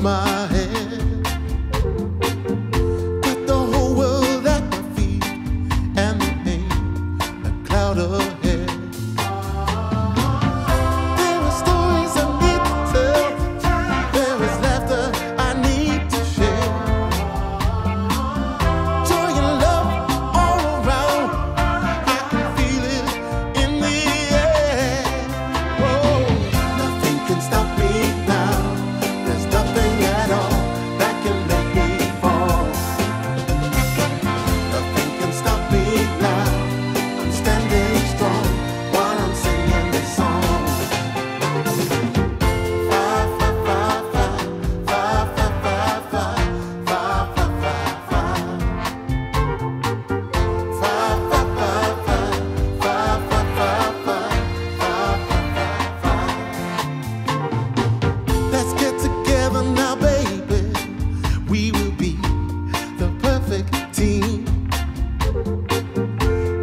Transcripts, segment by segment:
my we will be the perfect team.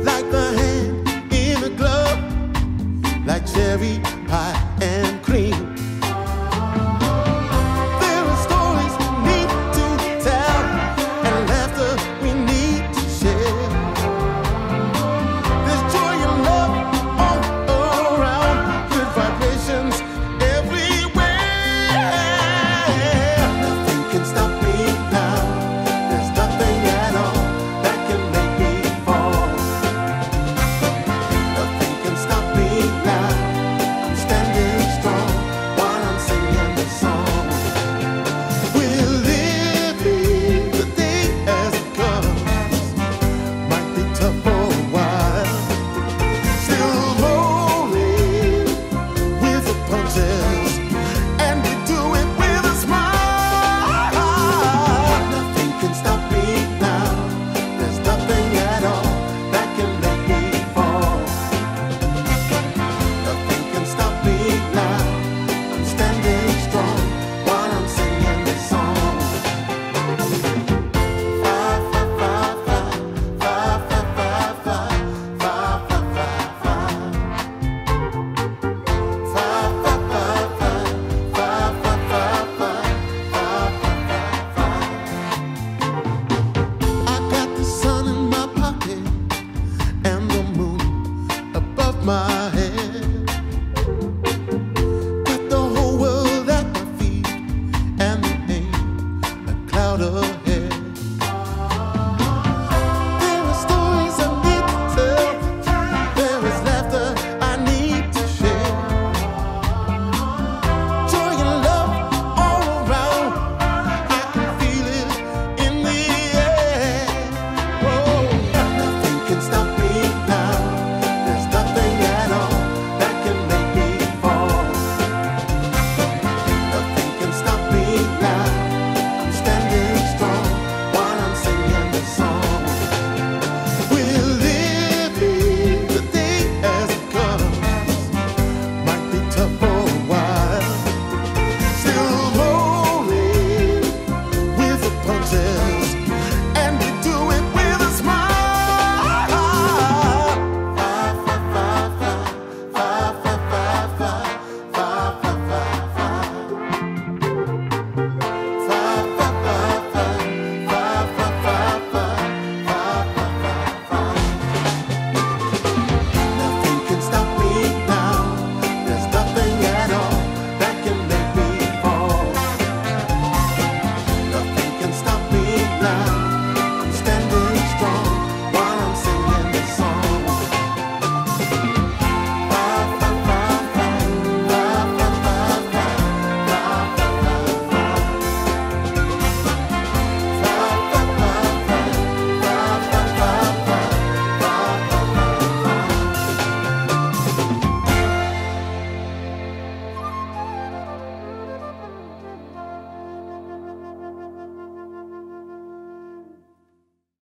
Like the hand in glove, like cherry pie and